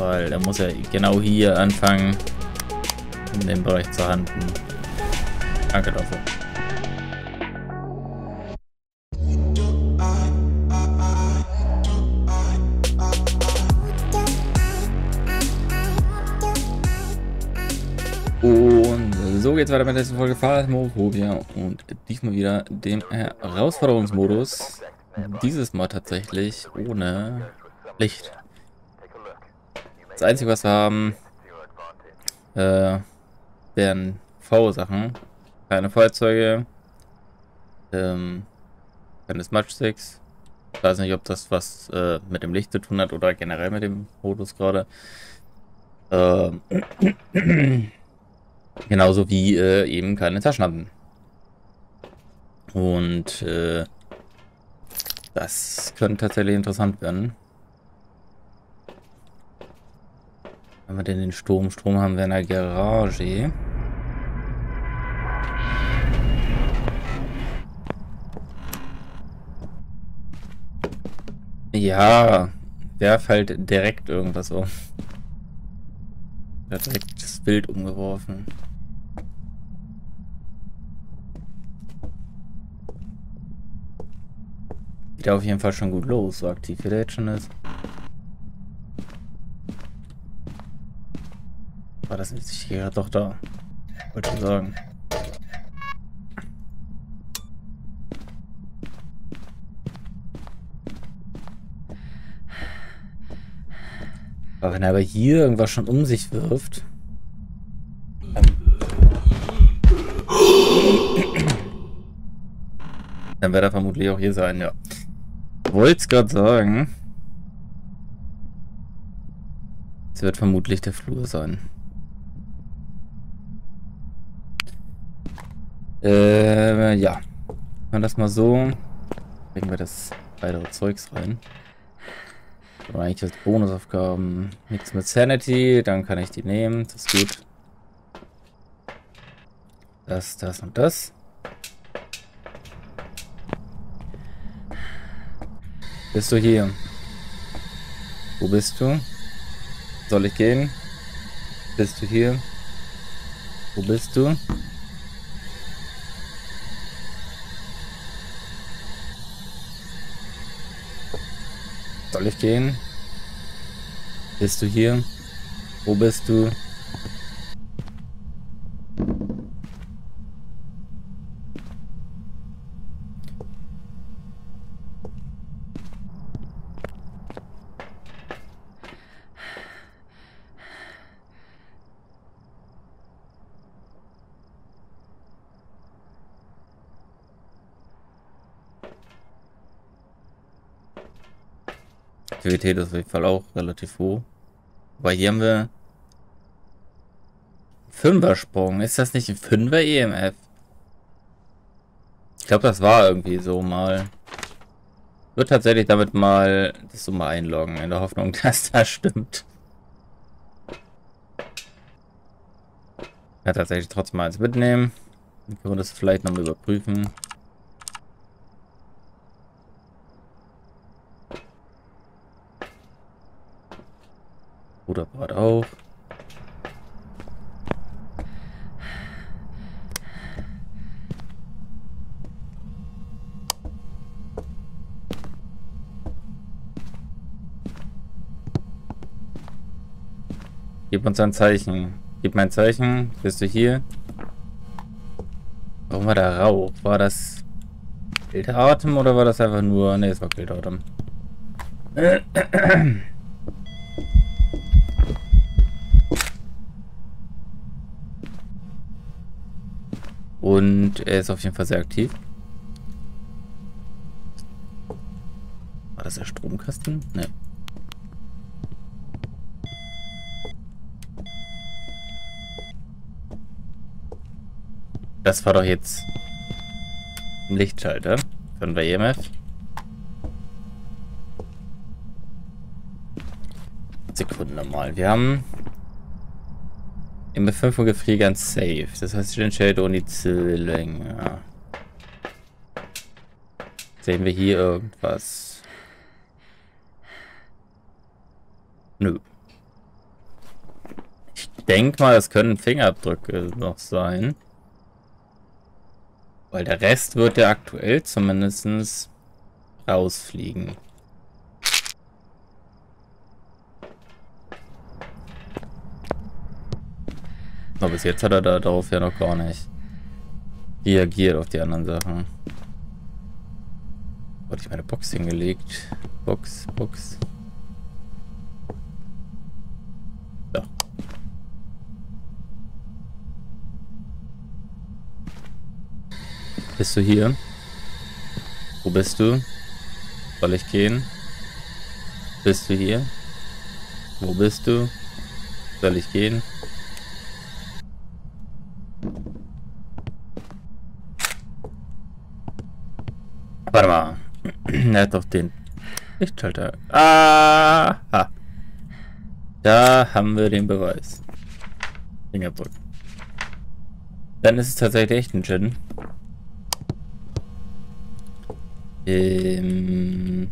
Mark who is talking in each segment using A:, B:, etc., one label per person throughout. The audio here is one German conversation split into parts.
A: Weil er muss ja genau hier anfangen, in dem Bereich zu handeln. Danke dafür. Und so geht's weiter mit der nächsten Folge Phasmophobia und diesmal wieder dem Herausforderungsmodus. Dieses Mal tatsächlich ohne Licht. Das Einzige, was wir haben, äh, wären V-Sachen. Keine Feuerzeuge, ähm, keine Smudge-Sticks. Ich weiß nicht, ob das was äh, mit dem Licht zu tun hat oder generell mit dem Modus gerade. Ähm, Genauso wie äh, eben keine Taschenlampen. Und äh, das könnte tatsächlich interessant werden. Haben wir denn den Strom? Strom haben wir in der Garage. Ja, werf halt direkt irgendwas um. Direkt das Bild umgeworfen. Geht auf jeden Fall schon gut los, so aktiv wie der jetzt schon ist. War das nicht hier doch da? Wollte ich sagen. Aber wenn er aber hier irgendwas schon um sich wirft. Dann wird er vermutlich auch hier sein, ja wollte es gerade sagen. Es wird vermutlich der Flur sein. Äh, ja. Machen das mal so. Legen wir das weitere Zeugs rein. Aber eigentlich als Bonusaufgaben. Nichts mit Sanity, dann kann ich die nehmen. Das ist gut. Das, das und das. Bist du hier? Wo bist du? Soll ich gehen? Bist du hier? Wo bist du? Soll ich gehen? Bist du hier? Wo bist du? Aktivität ist auf jeden Fall auch relativ hoch. Aber hier haben wir Fünfer-Sprung. Ist das nicht ein Fünfer EMF? Ich glaube, das war irgendwie so mal. Wird tatsächlich damit mal das so mal einloggen, in der Hoffnung, dass das stimmt. Ja, tatsächlich trotzdem mal eins mitnehmen. Dann können wir das vielleicht noch mal überprüfen. Ruderbad auch. Gib uns ein Zeichen. Gib mir ein Zeichen. Bist du hier? Warum war der Rauch? War das Bildatem oder war das einfach nur... Ne, es war Bildatem. Und er ist auf jeden Fall sehr aktiv. War das der Stromkasten? Ne. Das war doch jetzt ein Lichtschalter von der EMF. Sekunde mal. Wir haben im Bevölkerung gefrier ganz safe. Das heißt, ich entscheide ohne Zwillinge. Sehen wir hier irgendwas? Nö. denke mal, es können Fingerabdrücke noch sein. Weil der Rest wird ja aktuell zumindest rausfliegen. Aber bis jetzt hat er da darauf ja noch gar nicht reagiert auf die anderen Sachen. Hatte ich meine Box hingelegt? Box, Box. So. Bist du hier? Wo bist du? Soll ich gehen? Bist du hier? Wo bist du? Soll ich gehen? Warte mal. Er hat doch den Lichtschalter. Aha. Da haben wir den Beweis. Fingerabdruck. Dann ist es tatsächlich echt ein Gin. Ähm.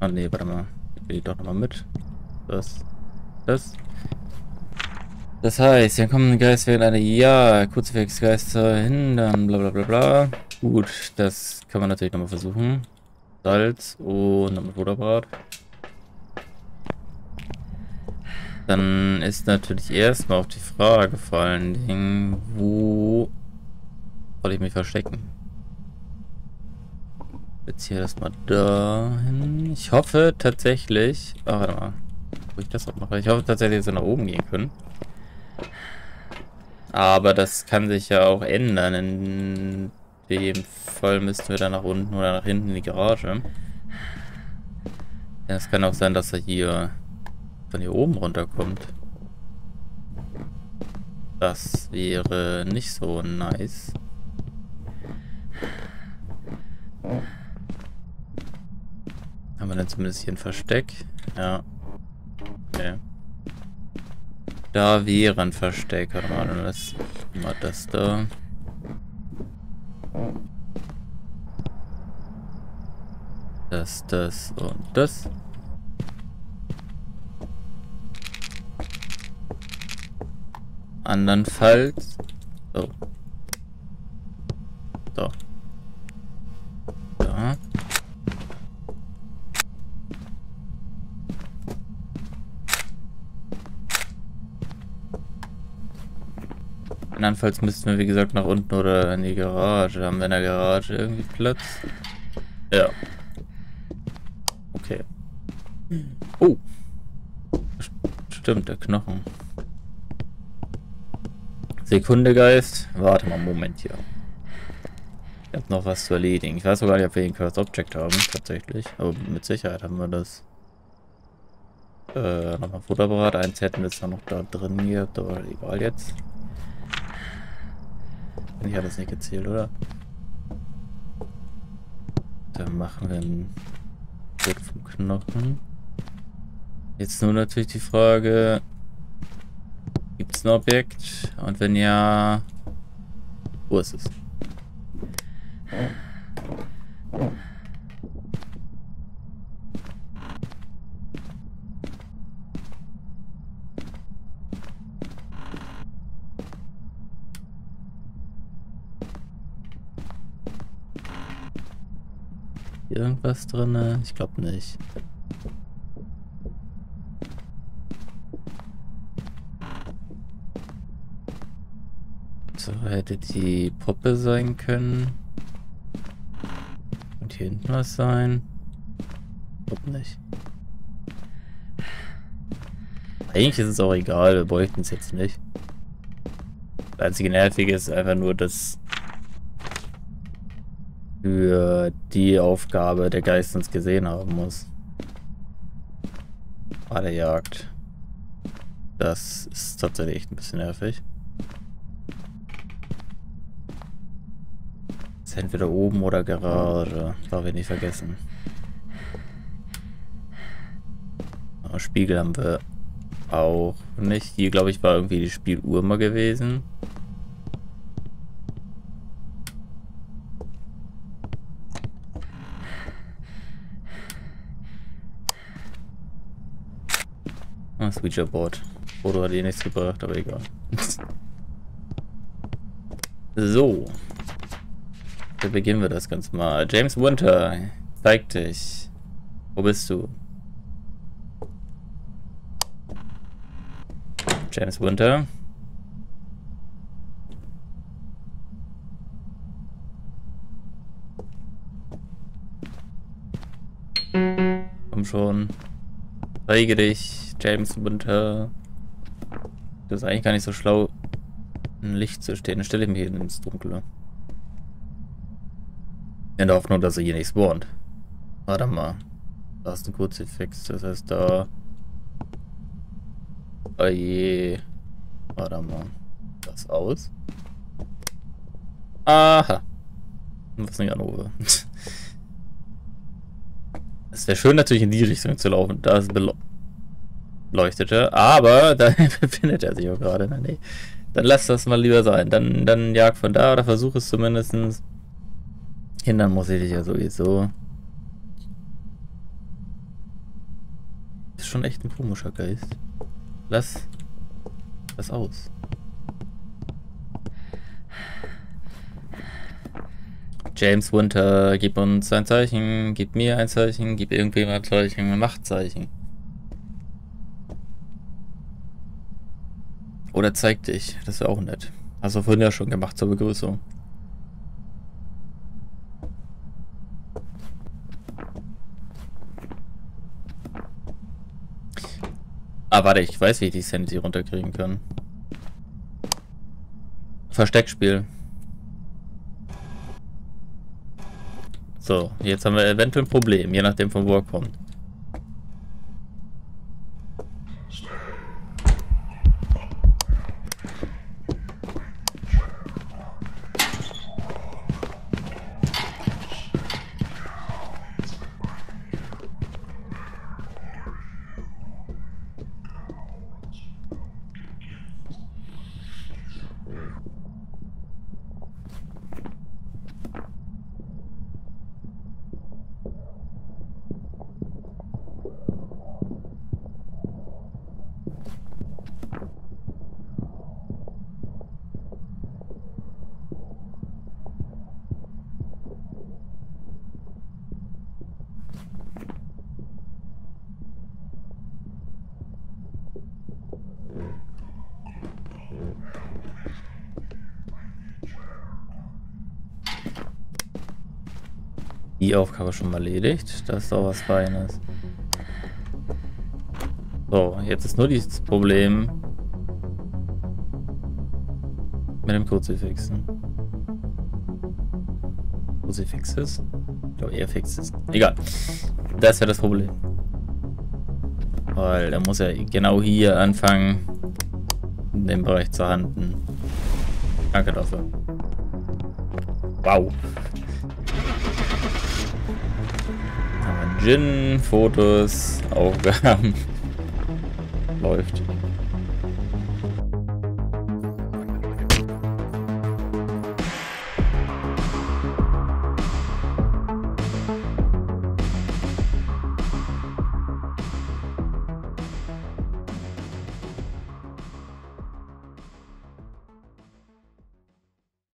A: Oh ne, warte mal. Ich will doch nochmal mit. Das. Das. Das heißt, hier kommen Geist während einer Ja, Kurzwegsgeister hindern, bla bla bla bla. Gut, das kann man natürlich nochmal versuchen. Salz und nochmal Fotoapparat. Dann ist natürlich erstmal auf die Frage vor allen Dingen, wo soll ich mich verstecken? Jetzt hier erstmal dahin. Ich hoffe tatsächlich. Ach, warte mal. Wo ich das auch mache. Ich hoffe tatsächlich, dass wir nach oben gehen können. Aber das kann sich ja auch ändern. In dem Fall müssten wir dann nach unten oder nach hinten in die Garage. Ja, es kann auch sein, dass er hier von hier oben runterkommt. Das wäre nicht so nice. Haben wir dann zumindest hier ein Versteck? Ja. Okay. Da wäre ein Versteck. Warte mal, dann lass mal das da. Das, das und das. Andernfalls. So. So. Da. Andernfalls müssten wir, wie gesagt, nach unten oder in die Garage. Haben wir in der Garage irgendwie Platz? Ja. Okay. Oh. Stimmt, der Knochen. Sekunde, Geist. Warte mal, Moment hier. Ich habe noch was zu erledigen. Ich weiß sogar nicht, ob wir ein Cursed Object haben, tatsächlich. Aber mit Sicherheit haben wir das. Äh, nochmal Futterberat. Eins hätten wir es dann noch da drin hier. aber egal jetzt. Ich habe das nicht gezählt, oder? Dann machen wir ein Bild vom Knochen. Jetzt nur natürlich die Frage, gibt es ein Objekt? Und wenn ja, wo ist es? Irgendwas drin? Ich glaube nicht. So hätte die Puppe sein können. Und hier hinten was sein. Glaub nicht. Eigentlich ist es auch egal, wir bräuchten es jetzt nicht. Das einzige Nervige ist einfach nur, dass für die Aufgabe der Geist uns gesehen haben muss. Bei der Jagd. Das ist tatsächlich echt ein bisschen nervig. Ist entweder oben oder Garage. Darf ich nicht vergessen. Spiegel haben wir auch nicht. Hier, glaube ich, war irgendwie die Spieluhr mal gewesen. Das Ouija Board. Foto hat eh nichts gebracht, aber egal. so. Dann beginnen wir das Ganze mal. James Winter, zeig dich. Wo bist du? James Winter. Komm schon. Zeige dich, James Winter. Das ist eigentlich gar nicht so schlau, ein Licht zu stehen. Dann stelle ich mich hier ins Dunkle. In der Hoffnung, dass er hier nicht spawnt. Warte mal. Da ist ein Kruzifix. Das heißt, da... Oh je. Warte mal. Das aus. Aha. Was nicht anrufe. Es wäre schön natürlich in die Richtung zu laufen. Da ist beleuchtete. Aber da befindet er sich auch gerade. Nee. Dann lass das mal lieber sein. Dann, dann jag von da oder versuch es zumindest. Hindern muss ich dich ja sowieso. Ist schon echt ein komischer Geist. Lass das aus. James Winter, gib uns ein Zeichen, gib mir ein Zeichen, gib irgendwem ein Zeichen, ein Machtzeichen. Oder zeig dich, das wäre auch nett. Hast du vorhin ja schon gemacht zur Begrüßung. Ah, warte, ich weiß, wie ich die Sanity runterkriegen kann. Versteckspiel. So, jetzt haben wir eventuell ein Problem, je nachdem von wo er kommt. Die Aufgabe schon mal erledigt. Das ist doch was Feines. So, jetzt ist nur dieses Problem mit dem Kruzifixen. Kruzifixes? Ich glaube eher Fixes. Egal. Das wäre das Problem. Weil da muss er genau hier anfangen, in dem Bereich zu handeln. Danke dafür. Wow. Gin, Fotos, Aufgaben. Läuft.